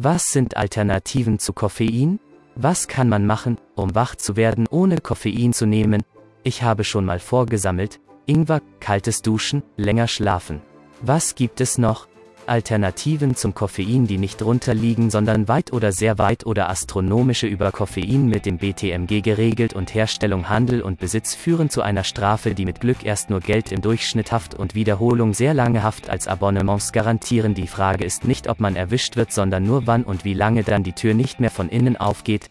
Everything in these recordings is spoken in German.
Was sind Alternativen zu Koffein? Was kann man machen, um wach zu werden, ohne Koffein zu nehmen? Ich habe schon mal vorgesammelt, Ingwer, kaltes Duschen, länger schlafen. Was gibt es noch? Alternativen zum Koffein, die nicht runterliegen, sondern weit oder sehr weit oder astronomische über Koffein mit dem BTMG geregelt und Herstellung, Handel und Besitz führen zu einer Strafe, die mit Glück erst nur Geld im Durchschnitt Haft und Wiederholung sehr lange Haft als Abonnements garantieren. Die Frage ist nicht, ob man erwischt wird, sondern nur wann und wie lange dann die Tür nicht mehr von innen aufgeht,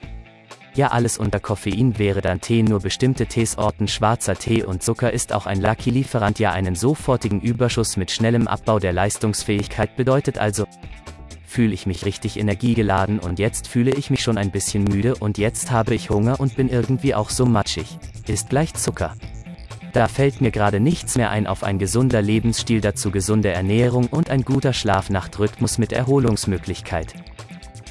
ja alles unter Koffein wäre dann Tee nur bestimmte Teesorten schwarzer Tee und Zucker ist auch ein Lucky-Lieferant ja einen sofortigen Überschuss mit schnellem Abbau der Leistungsfähigkeit bedeutet also, fühle ich mich richtig energiegeladen und jetzt fühle ich mich schon ein bisschen müde und jetzt habe ich Hunger und bin irgendwie auch so matschig. Ist gleich Zucker. Da fällt mir gerade nichts mehr ein auf ein gesunder Lebensstil dazu gesunde Ernährung und ein guter Schlaf-Nacht-Rhythmus mit Erholungsmöglichkeit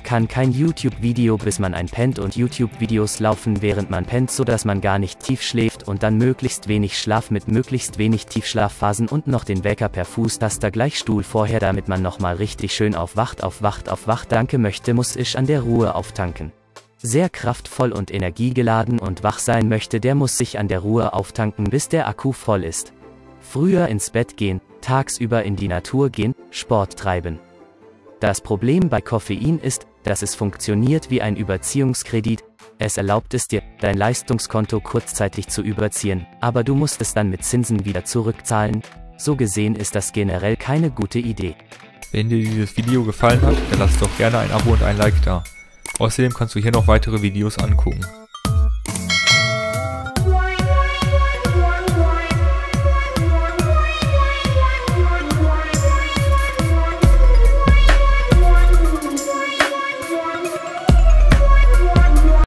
kann kein YouTube-Video bis man ein pennt und YouTube-Videos laufen während man pennt so dass man gar nicht tief schläft und dann möglichst wenig Schlaf mit möglichst wenig Tiefschlafphasen und noch den Wecker per Fußtaster gleich Stuhl vorher damit man nochmal richtig schön aufwacht aufwacht aufwacht danke möchte muss ich an der Ruhe auftanken. Sehr kraftvoll und energiegeladen und wach sein möchte der muss sich an der Ruhe auftanken bis der Akku voll ist. Früher ins Bett gehen, tagsüber in die Natur gehen, Sport treiben. Das Problem bei Koffein ist, dass es funktioniert wie ein Überziehungskredit, es erlaubt es dir, dein Leistungskonto kurzzeitig zu überziehen, aber du musst es dann mit Zinsen wieder zurückzahlen. So gesehen ist das generell keine gute Idee. Wenn dir dieses Video gefallen hat, dann lass doch gerne ein Abo und ein Like da. Außerdem kannst du hier noch weitere Videos angucken.